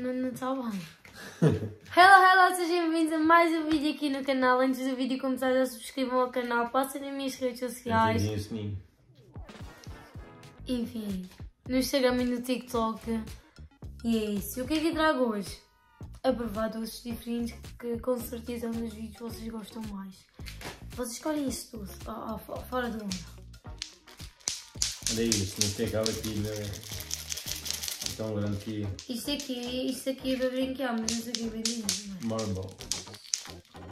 não, não está bem. hello, hello, sejam bem-vindos a mais um vídeo aqui no canal. Antes do vídeo começar, já subscrevam ao canal, passem nas minhas redes sociais. Ativem o sininho. Enfim, no Instagram e no TikTok. E é isso. E o que é que eu trago hoje? A provar doces diferentes que com certeza nos vídeos vocês gostam mais. Vocês escolhem isso tudo, ó, fo- fora do mundo. Olha isso, não tem aquela aqui na... tão grande que Isto aqui, isto aqui é para brincar, mas isso aqui é bem lindo, é? Marble.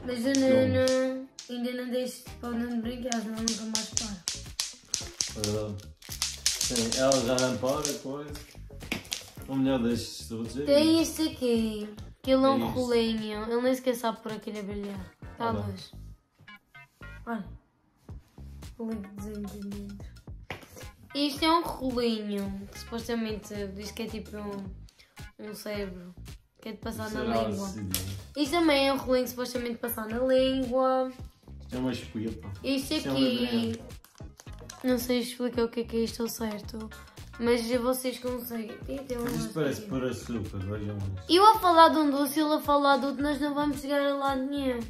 Mas eu não, ainda não deixo para não brincar, senão nunca mais paro. Verdade. Sim, ela já não para, coisa. Ou melhor, deixa todos aí. Tem este aqui, que ele é um isto. rolinho, ele nem sequer sabe por aqui a brilhar. Está a Ah, luz. Olha, rolinho de desenho de dentro. Isto é um rolinho, que supostamente diz que é tipo um, um cérebro, que é de passar na Será língua. assim? Isto também é um rolinho supostamente passar na língua. Isto é uma espuipa. Isto é aqui, labirinto. não sei explicar o que é que é isto ao certo, mas vocês conseguem. Isto parece por açúcar, vejam isso. Eu a falar de um doce e ele a falar do outro, nós não vamos chegar a lado nenhum.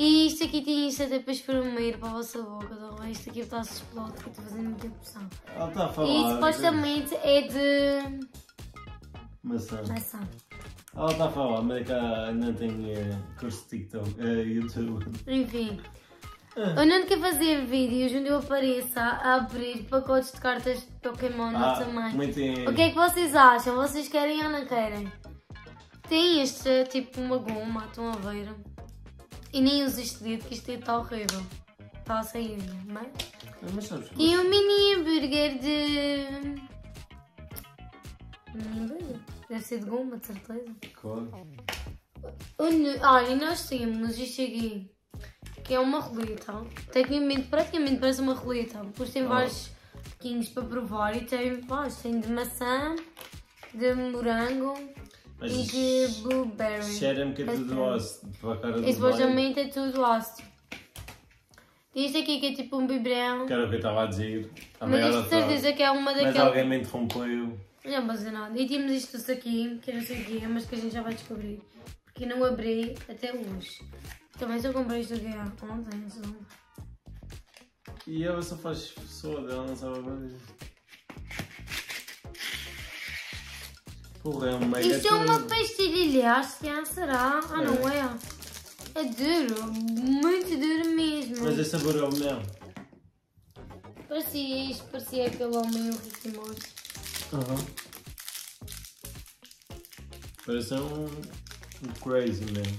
E isto aqui tem isto até para espremer para a vossa boca, tá? Isto aqui está a explodir, que estou fazendo muita pressão. Ela está a falar. E supostamente é de Maçã. maçã. Ela está a falar, mas é que ela não tem eh, curso de TikTok, eh, YouTube. Enfim. Ah. Eu não quero fazer vídeos onde eu apareça a abrir pacotes de cartas de Pokémon Ah, comentem O que é que vocês acham? Vocês querem ou não querem? Tem este tipo uma goma, estão a ver? E nem uso este dedo, que este dedo está horrível. Está a sair, não é? Mas E um mini hambúrguer de. Mini hambúrguer? Deve ser de goma, de certeza. Claro. Olha, Olha, e nós temos isto aqui, que é uma roleta. Tecnicamente, praticamente parece uma roleta. Depois tem Oh. vários pequenos para provar e tem, vários, tem de maçã, de morango Mas e de blueberry. Cheira-me que é tudo ácido para a cara do supostamente é tudo ácido. Isto aqui que é tipo um biberão. Que era o que eu estava a dizer. A Mas isto de certeza que é uma Mas daquelas. alguém me interrompeu. Não fazer nada. E temos isto aqui, que eu não sei o que é, mas que a gente já vai descobrir. Porque não abri até hoje. Também só comprei isto aqui há ontem, de ontem. E ela só faz soda, ela não sabe fazer. Porra, é Isto é uma pastilha elástica, será? Ah, não é? É duro, muito duro mesmo. Mas é sabor ao mel. Parecia isto, parecia aquele homem Morty. Aham. Parece um, um crazy man.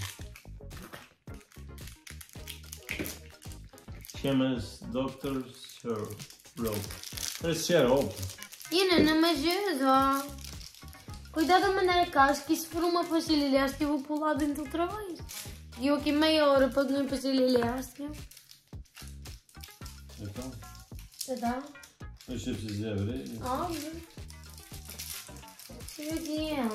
Chama-se Dr. Rope. Parece xarope. E não, não me ajuda. Cuidado da maneira que acho que se for uma pastilha elástica eu vou pular dentro outra vez. E eu aqui meia hora para comer pastilha elástica. Então, Já dá? mas se eu precisar abrir. Óbvio. Deixa eu ver aqui.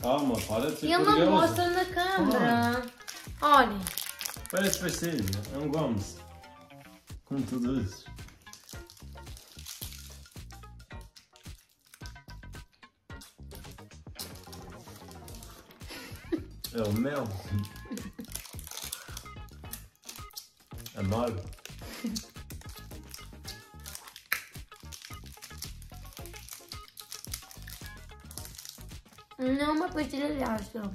ó. Calma, para de ser ele não mostra na câmera. Olha. Parece pastilha, é um gomes. Como tudo isso. É o mel. Amargo. Não é uma pastilha elástica.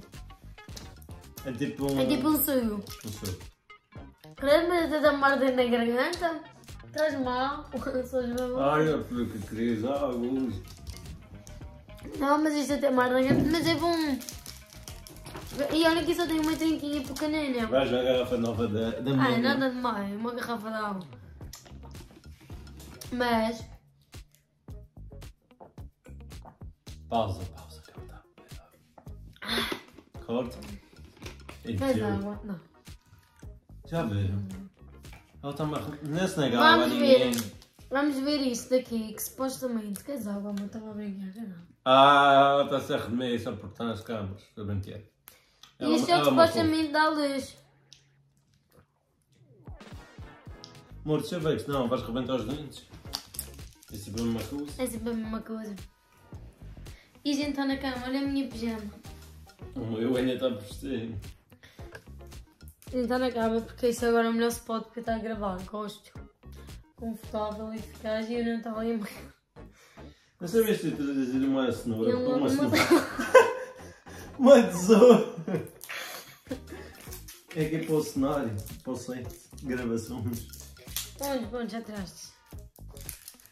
É tipo um. É tipo um suco. um. Credo, mas até dar dentro da garganta. Estás mal. Eu porque querias água. Não, mas isto até garganta. Mas é bom. E olha que só tem uma trinquinha pequenina. Vais na garrafa nova da, da Ah, manhã. nada demais. Uma garrafa de água. Mas. Pausa, pausa, que está a água. Corta. Tira. água. Não. Já viram? Ela está-me a... Não se nega água a Vamos ninguém. ver. Vamos ver isso daqui, que supostamente. Que água, mas estava a brincar, não. Ah, ela está-se a remeter só porque está nas câmaras. Estou a brincar. Ela- Isto é uma supostamente dá luz. Amor, deixa eu ver que senão vais rebentar os dentes. Isso é para uma coisa. É sempre a mesma coisa. E a gente está na cama, olha a minha pijama. O meu ainda está por vestir. A gente está na cama porque isso agora é o melhor spot para estar a gravar. Gosto. Confortável, eficaz e eu não estava ali meio. Não sabias uma cenoura Eu para uma amo uma- cenoura? Uma tesoura! É que é para o cenário, para o site de gravações. Onde, onde já trazes?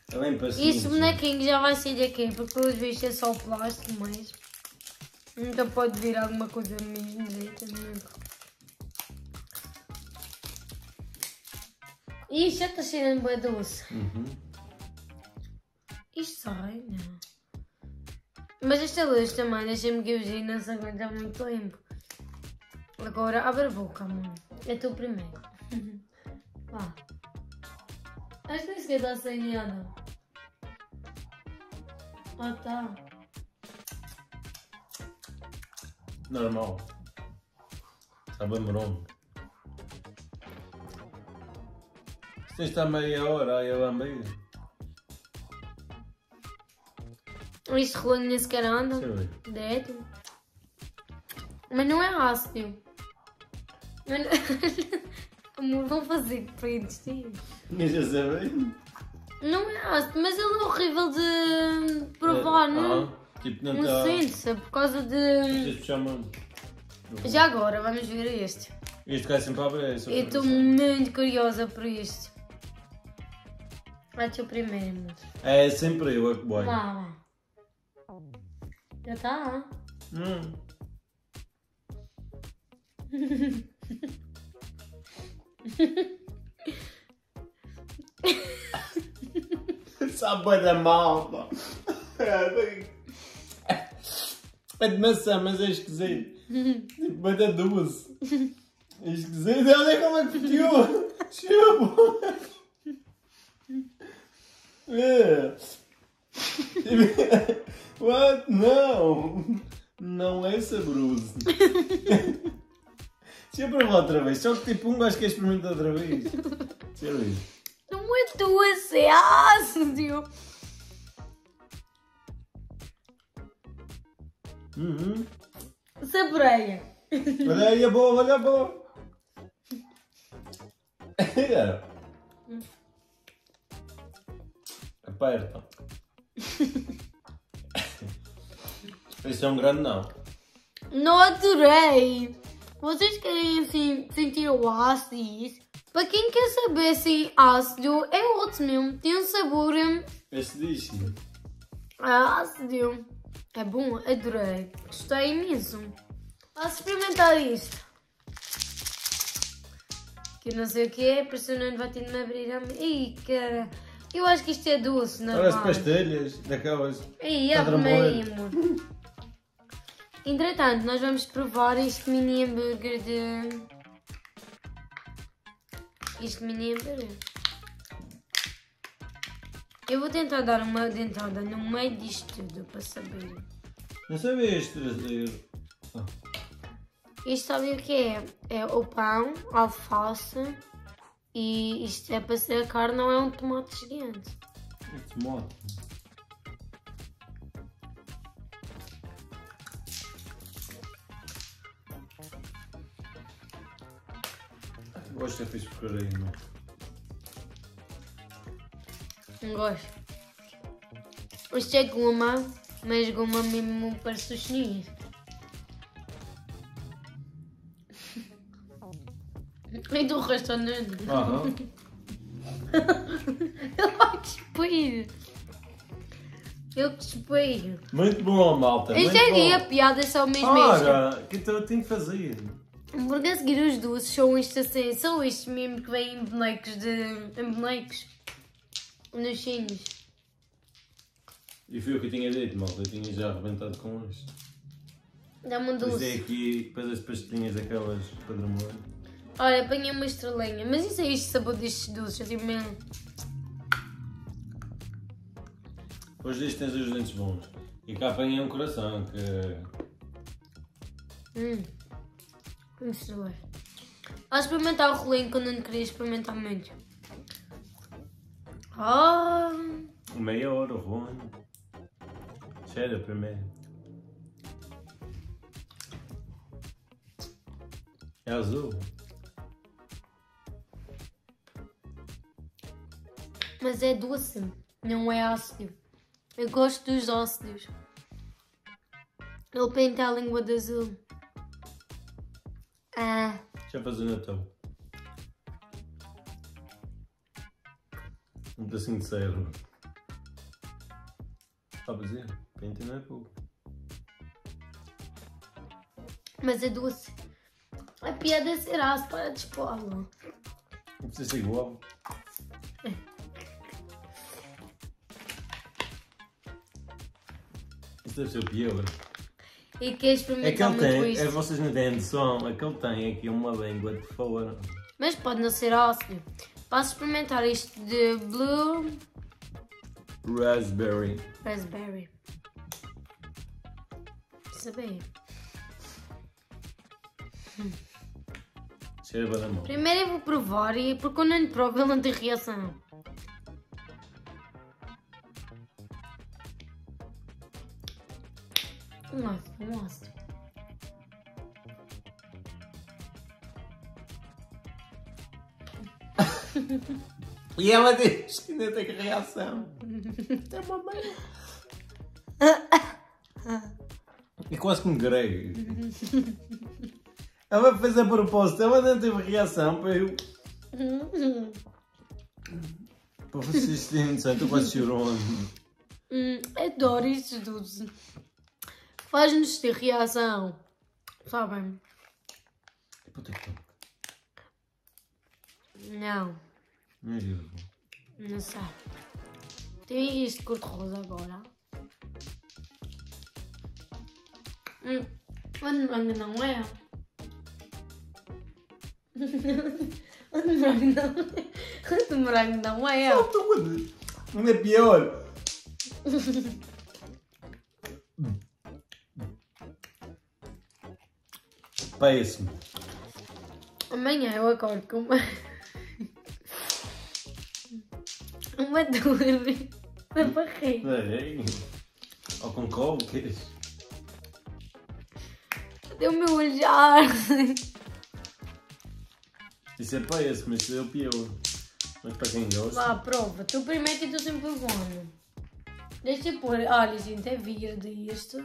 Está bem E paciente. este bonequinho já vai ser daqui, porque pelos vistos é só plástico, mas. Nunca pode vir alguma coisa mesmo direita, nunca. Isto já está cheirando bem doce. Uhum. Isto sai, não. Mas esta luz também, deixa-me que eu giro, não se aguenta muito tempo. Agora abre a boca, amor. É tu primeiro. Vá. Acho que nem sequer está sem nada. Ah, tá. Normal. Sabe a morongo. Se tens está meia hora aí a Este rolando nem sequer anda. Direto. Mas não é ácido. Mas Amor, vão fazer sim. Nem já sabem. Não é ácido, mas ele é horrível de provar, não? Ah, tipo, não Não está. sente-se por causa de. Já agora, vamos ver este. Este cai sempre a abrir. é Eu para estou muito curiosa por este. Vai ser o primeiro. É sempre eu, é que. Vá, vá. Já está? Hum. Bem da mal, pá. É de maçã, mas é esquisito. Tipo, bem da doce. É esquisito. Olha como é que ficou. Chupa. É. What? Não! Não é saboroso. Deixa eu provar outra vez. Só que tipo um gajo quer experimentar outra vez. Deixa eu ver. Não é doce, é ácido. Uhum. Saboreia. Olha aí a boa, olha a boa. É. Aperta. Isso é um grande não. Não adorei. Vocês querem assim sentir o ácido e isso? Para quem quer saber assim, ácido é ótimo mesmo. Tem um sabor hum, Esse diz. ácido. É bom, adorei. Gostei imenso. Vamos experimentar isto. Que não sei o que é, por isso o Nuno vai ter de me abrir a... Ih, cara. Eu acho que isto é doce, não Olha as pastelhas daquelas. Aí, amor. Entretanto, nós vamos provar este mini hambúrguer de. Este mini hambúrguer. Eu vou tentar dar uma dentada no meio disto tudo para saber. Não sabias trazer. Isto sabe o que é? É o pão, alface e isto é para ser a carne, não é um tomate gigante. Esse moto. Gosto de fixe por aí, não? Não gosto. Isto é goma, mas goma mesmo para sustenir. Do resto não. Aham. Ele vai despir. Ele despir. Muito bom, malta. Isto muito é bom. a piada, é só o mesmo isto. Ora, que então eu tenho que fazer? Porque a seguir os doces são estes assim, são estes mesmo que vêm em bonecos de. em bonecos. Nos chinos. E foi o que eu tinha dito, malta. Eu tinha já arrebentado com isto. Dá-me um é doce. aqui, depois as pastilhinhas aquelas padrões. Olha, apanhei uma estrelinha. Mas isso é este sabor destes doces. Eu digo mesmo. Hoje diz que tens os dentes bons. E cá apanhei um coração que. Hum. Vamos sabor. Vou experimentar o rolinho quando não queria experimentar muito. Oh! Meia hora o rolinho. Cheira primeiro. É azul. Mas é doce, não é ácido. Eu gosto dos ácidos. Ele pinta a língua de azul. Ah, eu fazer o Natal. Um pedacinho de serra. Está a fazer? Pente não é pouco. mas é doce. A piada é ser ácido, para de expô-lo. Não precisa ser igual. Isso deve ser o pior. E quer É experimentar que ele muito tem, é, vocês não têm noção, é que ele tem aqui uma língua de fora. Mas pode não ser ácido. Posso experimentar isto de Blue Raspberry. Raspberry. Saber. Cheira bem mão. Primeiro eu vou provar e porque quando eu não provo ele não tem reação. Um ácido, um. E ela diz que ainda tem reação. É uma merda. É quase que um grego. Ela fez a propósito, ela não teve reação para eu. Para vocês terem noção, estou quase chorando. Hum, adoro isto doce. Faz-nos ter reação. Sabem? Para o TikTok. Não, Não é giro. não sei. Tem isto cor-de-rosa agora. Hum, o de morango não é. O morango não é. O morango não é. Não é pior. Péssimo. Amanhã eu acordo com uma. uma dor na barriga. Ei. Ou com cólicas. Deu o meu olhar. Isso é péssimo, isso é o pior. Mas para quem gosta. Vá, prova. Tu primeiro e tu sempre bom. Deixa eu pôr. Olha, gente, é verde isto.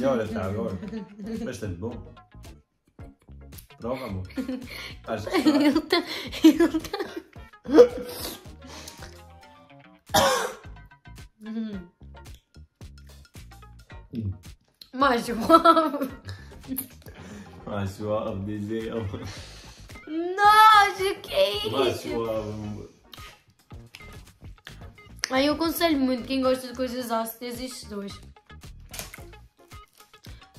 Melhor até agora. Bastante bom. Prova, amor. Estás a gostar? Ele tá. Ele tá. Hum. Mais suave. Mais suave, diz ele. Nossa, que é Mais isso? suave, amor. Aí eu aconselho muito quem gosta de coisas ácidas estes dois.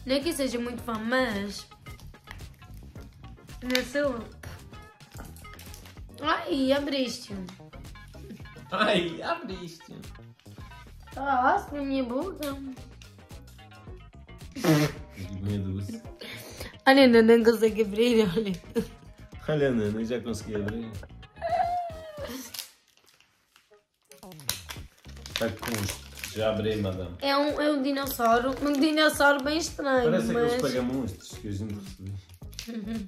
Não é que eu seja muito fã, mas. Não sou. Ai, abriste. Ai, abriste. Tá ácido na minha boca. Minha doce. Olha, ainda não consegue abrir, olha. Olha, Nana, já consegui abrir. Está com Já abri, madame. É um, é um dinossauro. Um dinossauro bem estranho, Parece mas. aqueles pagamonstros que a gente recebeu.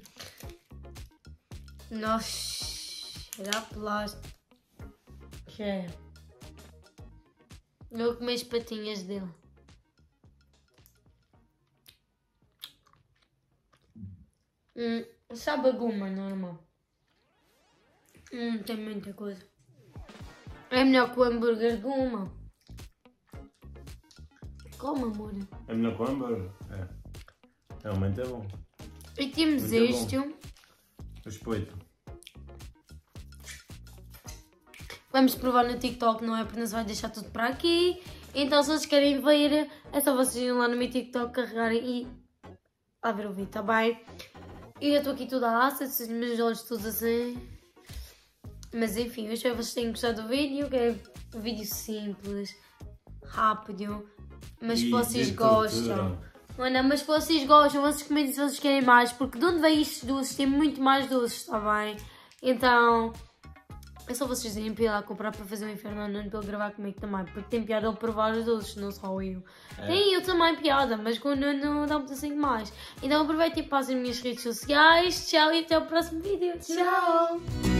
Nossa, era plástico. Que é? Eu comer as patinhas dele. Hum, sabe a goma normal. Hum, tem muita coisa. É melhor que o hambúrguer de goma. Como, amor? É melhor com hambúrguer? É. Realmente é bom. E temos Muito bom. isto. Respeito. Vamos provar no TikTok, não é? Porque não se vai deixar tudo para aqui. Então, se vocês querem ver, é só vocês irem lá no meu TikTok, carregarem e lá ver o vídeo, tá bem? E eu estou aqui toda ácida, os meus olhos todos assim. Mas enfim, eu espero que vocês tenham gostado do vídeo, que é um vídeo simples, rápido, mas E vocês de gostam. Mano, mas vocês gostam, vocês comentem se vocês querem mais, porque de onde vem isto doces? Tem muito mais doces, está bem? Então, É só vocês irem para ir lá comprar para fazer o inferno ao Nuno para ele gravar comigo também. Porque tem piada ele provar os doces, não só eu. É. Tem eu também piada, mas com o Nuno dá um pedacinho mais. Então aproveitem e passem as minhas redes sociais. Tchau e até o próximo vídeo. Tchau!